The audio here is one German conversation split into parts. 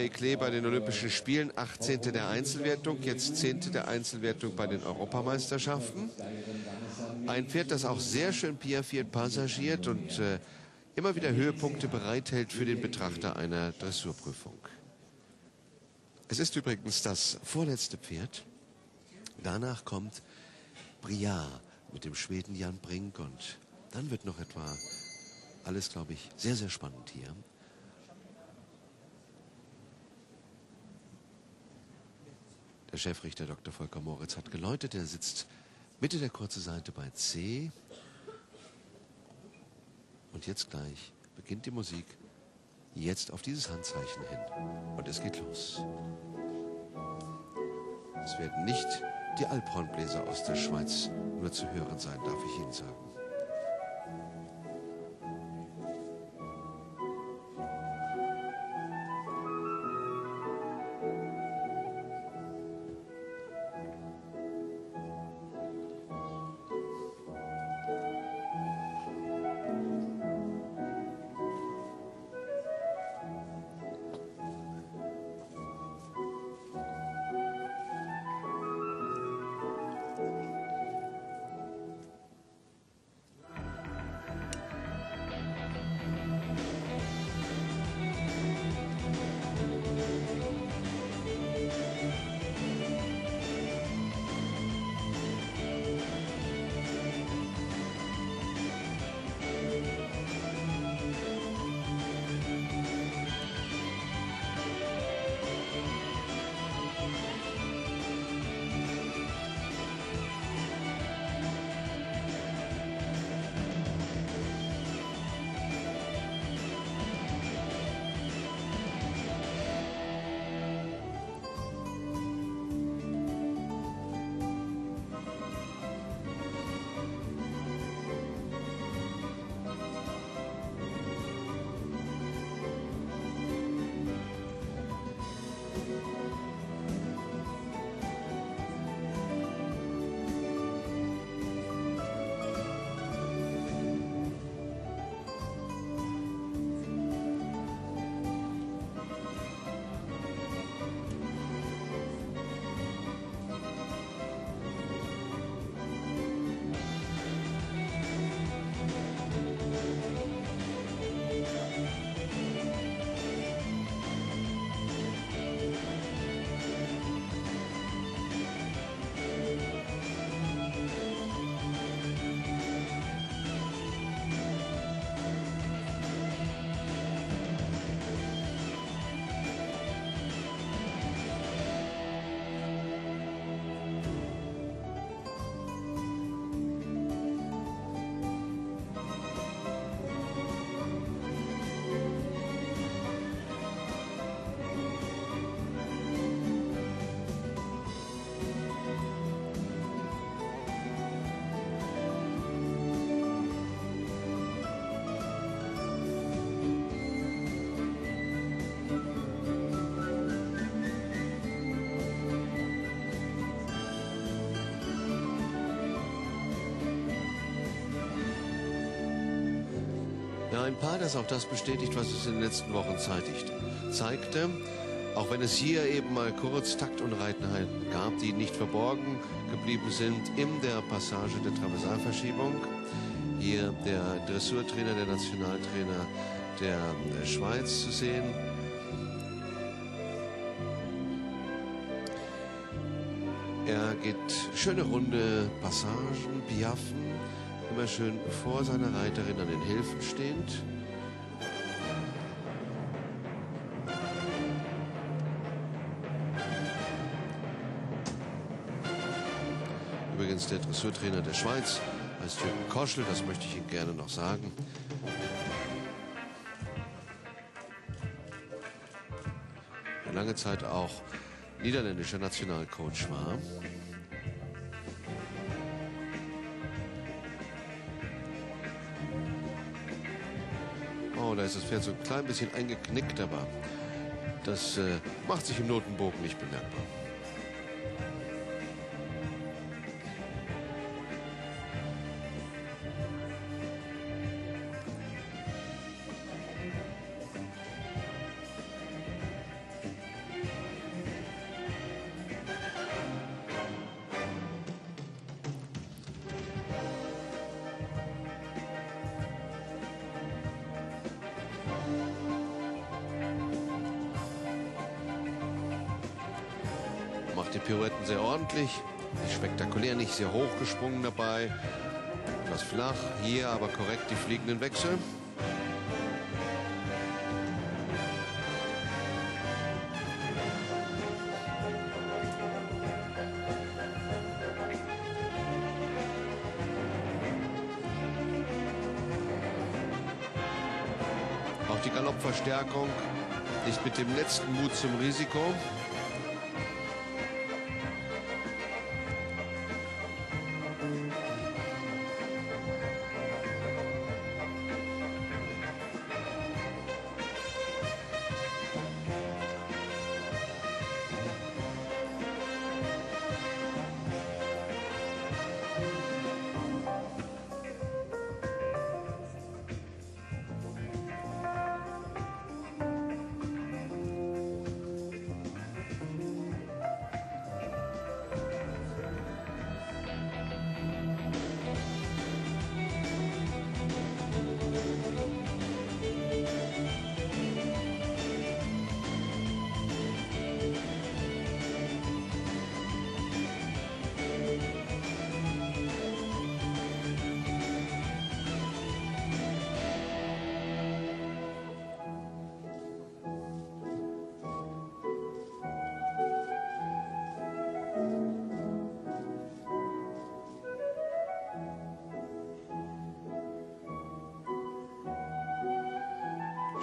Klee bei den Olympischen Spielen, 18. der Einzelwertung, jetzt 10. der Einzelwertung bei den Europameisterschaften. Ein Pferd, das auch sehr schön piaffiert, passagiert und äh, immer wieder Höhepunkte bereithält für den Betrachter einer Dressurprüfung. Es ist übrigens das vorletzte Pferd. Danach kommt Briard mit dem Schweden Jan Brink und dann wird noch etwa alles, glaube ich, sehr, sehr spannend hier. Der Chefrichter Dr. Volker Moritz hat geläutet. Er sitzt Mitte der kurzen Seite bei C. Und jetzt gleich beginnt die Musik. Jetzt auf dieses Handzeichen hin. Und es geht los. Es werden nicht die Alphornbläser aus der Schweiz nur zu hören sein, darf ich Ihnen sagen. Ein Paar, das auch das bestätigt, was es in den letzten Wochen zeitigte, zeigte. Auch wenn es hier eben mal kurz Taktunreitenheiten gab, die nicht verborgen geblieben sind in der Passage der Traversalverschiebung. Hier der Dressurtrainer, der Nationaltrainer der Schweiz zu sehen. Er geht schöne runde Passagen, Piaffen, immer schön vor seiner Reiterin an den Hilfen stehend. Übrigens der Dressurtrainer der Schweiz heißt Jürgen Koschel, das möchte ich Ihnen gerne noch sagen. Der lange Zeit auch niederländischer Nationalcoach war. Oh, da ist das Pferd so ein klein bisschen eingeknickt, aber das äh, macht sich im Notenbogen nicht bemerkbar. Macht die Pirouetten sehr ordentlich, nicht spektakulär, nicht sehr hoch gesprungen dabei. Etwas flach, hier aber korrekt die fliegenden Wechsel. Auch die Galoppverstärkung nicht mit dem letzten Mut zum Risiko.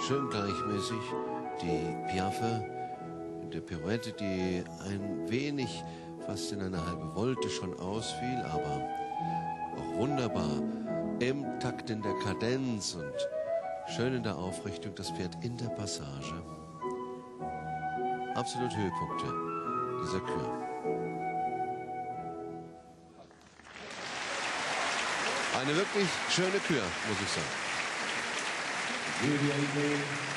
Schön gleichmäßig. Die Piaffe der Pirouette, die ein wenig fast in eine halbe Wolte schon ausfiel, aber auch wunderbar im Takt in der Kadenz und schön in der Aufrichtung das Pferd in der Passage. Absolut Höhepunkte dieser Kür. Eine wirklich schöne Kür, muss ich sagen. Lydia Elaine.